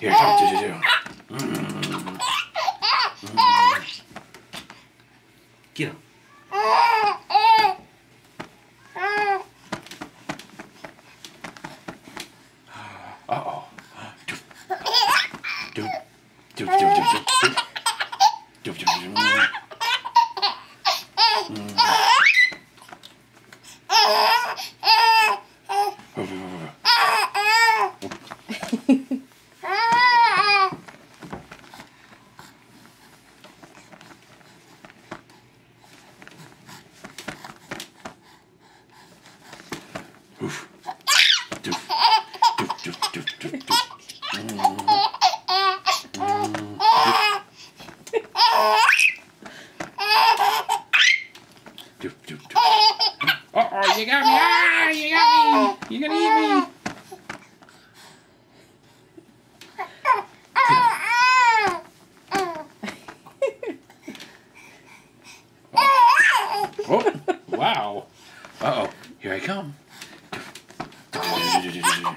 Here, do, do, do. Mm. Mm. Get him. Uh-oh. Do, do, do, do, do, do. Do, do, do, do. Mm. Oof. Do, do, do, do, do, do. Mm. Mm. Do, do, do. Uh-oh, you got me! Ah, you got me! You gonna eat me! Oh, wow. Uh-oh, here I come. Now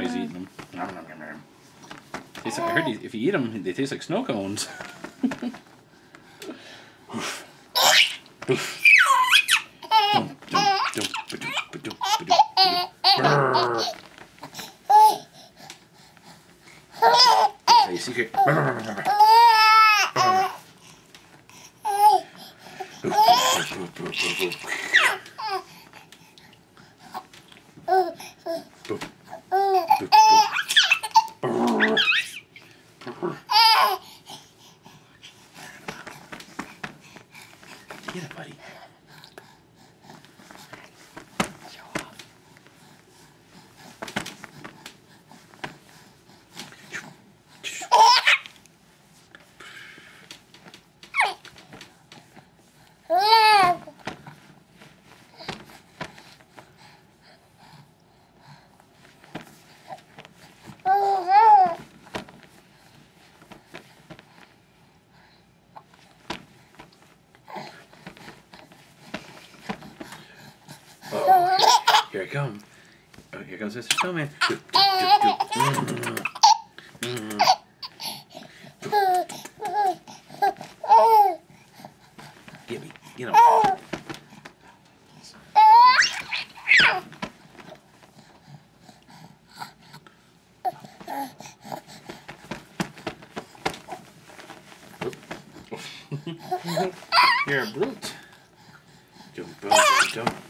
he's eating them. Nom, I heard if you eat them, they taste like snow cones. Dum, brr. Brr. Get it, buddy. Here I come. Oh, here comes Mr. Snowman. Mm. Get me. Get him. You're a brute. Dum dum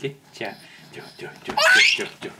给讲，就就就就就。就就就就